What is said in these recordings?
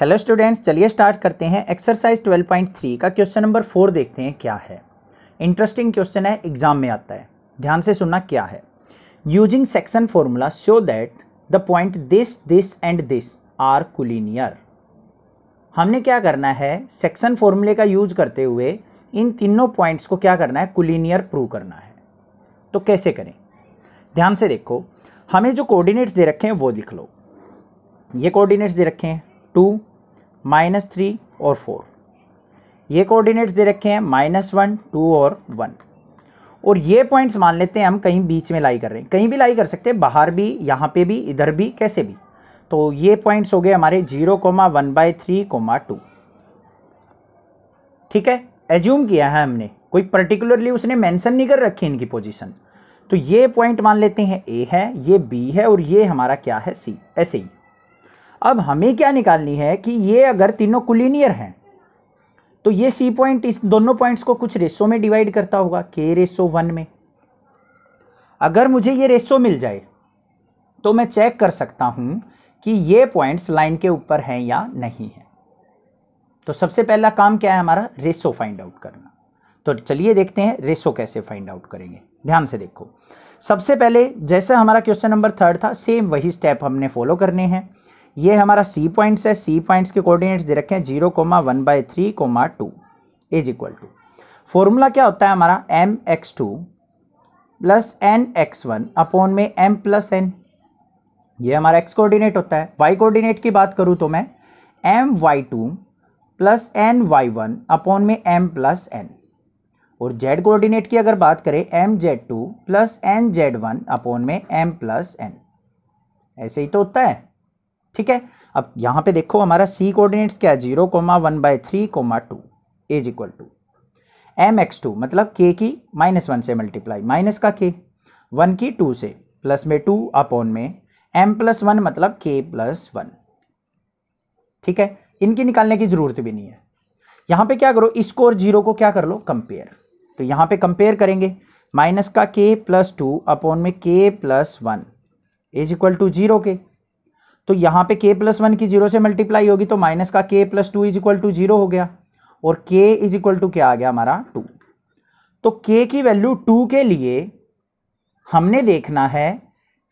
Hello students चलिए start करते हैं एक्सरसाइज 12.3 का क्वेश्चन नंबर फोर देखते हैं क्या है। इंटरेस्टिंग क्वेश्चन है एग्ज़ाम में आता है। ध्यान से सुनना क्या है। Using section formula show that the point this this and this are collinear हमने क्या करना है सेक्शन फॉर्मूले का यूज़ करते हुए इन तीनों पॉइंट्स को क्या करना है कुलिनियर प्रूव करना है। तो कैसे करें? ध्यान से देखो, हमें जो कोऑर्डिनेट्स दे रखे हैं वो लिख लो। ये कोऑर्डिनेट्स दे रखे हैं टू माइनस थ्री और फोर। ये कोऑर्डिनेट्स दे रखे हैं माइनस वन, टू और वन। और ये पॉइंट्स मान लेते हैं हम कहीं बीच में लाई कर रहे हैं। कहीं भी लाई कर सकते हैं, बाहर भी, यहाँ पे भी, इधर भी, कैसे भी। तो ये पॉइंट्स हो गए हमारे zero comma one by three comma two. ठीक है? एज्यूम किया है हमने। कोई पर्टिकुलरली उसने मेंशन नहीं कर रखी इनकी पोजीशन तो ये पॉइंट मान लेते हैं ए है, ये बी है और ये हमारा क्या है सी ऐसे ही। अब हमें क्या निकालनी है कि ये अगर तीनों कुलिनियर हैं तो ये सी पॉइंट इस दोनों पॉइंट्स को कुछ रेसो में डिवाइड करता होगा, के रेसो वन में। अगर मुझे ये रेसो मिल जाए तो मैं चेक कर सकता हूँ कि ये पॉइंट्स लाइन के ऊपर हैं या नहीं है। तो सबसे पहला काम क्या है हमारा? रेसो फाइंड आउट करना। तो चलिए देखते हैं रेसो कैसे फाइंड आउट करेंगे। ध्यान से देखो। सबसे पहले जैसा हमारा क्वेश्चन नंबर थर्ड था, सेम वही स्टेप हमने फॉलो करने हैं। ये हमारा सी पॉइंट्स है सी पॉइंट्स के कोऑर्डिनेट्स दे रखे हैं zero comma one by three comma two is equal to formula क्या होता है हमारा? M X two plus N X one upon में एम प्लस एन ये हमारा एक्स कोऑर्डिनेट होता है। वाई कोऑर्डिनेट की बात करूँ तो मैं M Y two plus N Y one upon में एम प्लस एन और जेड कोऑर्डिनेट की अगर बात करें M Z two plus N Z one upon में एम प्लस एन ऐसे ही तो होता है। ठीक है? अब यहाँ पे देखो हमारा सी कोऑर्डिनेट्स क्या है? Zero comma one by three comma two as equal to M X two मतलब के की माइनस वन से मल्टीप्लाई माइनस का के वन की टू से प्लस में टू अपॉन में। एम प्लस वन मतलब के प्लस वन ठीक है? इनकी निकालने की ज़रूरत भी नहीं है। यहाँ पे क्या करो? इसको और ज़ीरो को क्या कर लो? कंपेयर तो यहाँ पे कंपेयर करेंगे। माइनस का के प्लस टू अपॉन में K plus one is equal to zero के। तो यहाँ पे के प्लस वन की ज़ीरो से मल्टीप्लाई होगी तो माइनस का K plus two is equal to zero हो गया। और के इज़ इक्वल टू क्या आ गया हमारा? टू तो के की वैल्यू टू के लिए हमने देखना है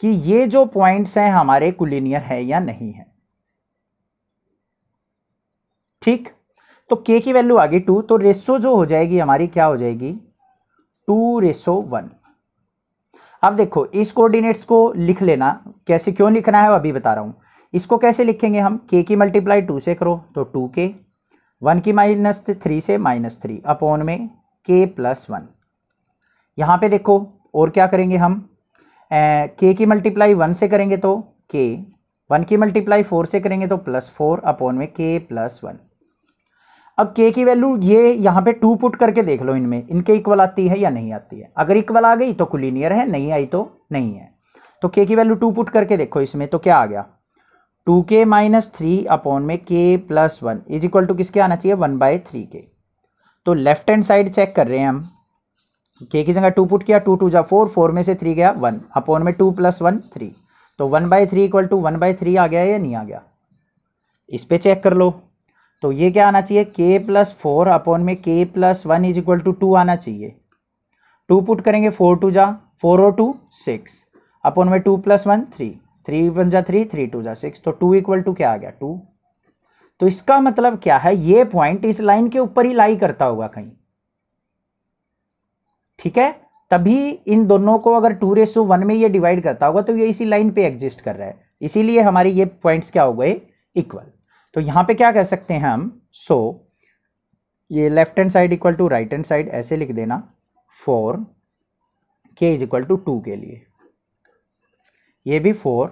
कि ये जो पॉइंट्स हैं हमारे कुलिनियर है या नहीं है। ठीक? तो के की वैल्यू आ गई टू तो रेसो जो हो जाएगी हमारी क्या हो जाएगी? टू रेसो वन अब देखो, इस कोऑर्डिनेट्स को लिख लेना। कैसे क्यों लिखना है अभी बता रहा हूँ। इसको कैसे लिखेंगे हम? के की मल्टीप्लाई टू से करो तो टू के वन की माइनस थ्री से माइनस थ्री अपॉन में के प्लस वन यहाँ पे देखो, और क्या करेंगे हम? के की मल्टीप्लाई वन से करेंगे तो के वन की मल्टीप्लाई फोर से करेंगे तो प्लस फोर अपॉन में के प्लस वन अब के की वैल्यू ये यहाँ पे टू पुट करके देख लो इनमें, इनके इक्वल आती है या नहीं आती है? अगर इक्वल आ गई तो कुलिनियर है, नहीं आई तो नहीं है। तो के की वैल्यू टू पुट करके देखो इसमें तो क्या आ गया? टू के माइनस थ्री अपॉन में K plus one is equal to किसके आना चाहिए? वन बाय थ्री के। तो लेफ़्ट हैंड साइड चेक कर रहे हैं हम। के की जगह टू पुट किया टू टू जा फोर फोर में से थ्री गया वन अपॉन में टू प्लस वन थ्री तो one by three equal to one by three आ गया या नहीं आ गया? इस पर चेक कर लो। तो ये क्या आना चाहिए? के प्लस फोर अपॉन में K plus one is equal to two two चाहिए। टू पुट करेंगे फोर टू जा फोर और टू सिक्स अपॉन में two plus one three three one जा थ्री थ्री टू जा सिक्स तो टू इक्वल टू क्या आ गया? टू। तो इसका मतलब क्या है? ये पॉइंट इस लाइन के ऊपर ही लाई करता होगा कहीं। ठीक है? तभी इन दोनों को अगर टू रेसो वन में ये डिवाइड करता होगा तो ये इसी लाइन पे एग्जिस्ट कर रहा है। इसीलिए हमारे ये पॉइंट्स क्या हो गए? इक्वल तो यहाँ पे क्या कह सकते हैं हम? सो so, ये left hand side equal to right hand side ऐसे लिख देना। फोर के इज़ इक्वल टू टू के लिए। ये भी फोर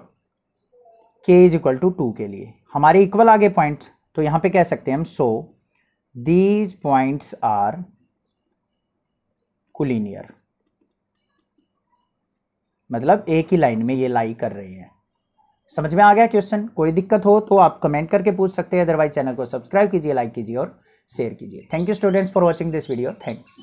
के इज़ इक्वल टू टू के लिए। हमारे इक्वल आगे पॉइंट्स तो यहाँ पे कह सकते हैं हम so these points are collinear मतलब एक ही लाइन में ये लाई कर रहे हैं। समझ में आ गया क्वेश्चन कोई दिक्कत हो तो आप कमेंट करके पूछ सकते हैं। अदरवाइज़ चैनल को सब्सक्राइब कीजिए लाइक कीजिए और शेयर कीजिए। Thank you students for watching this video thanks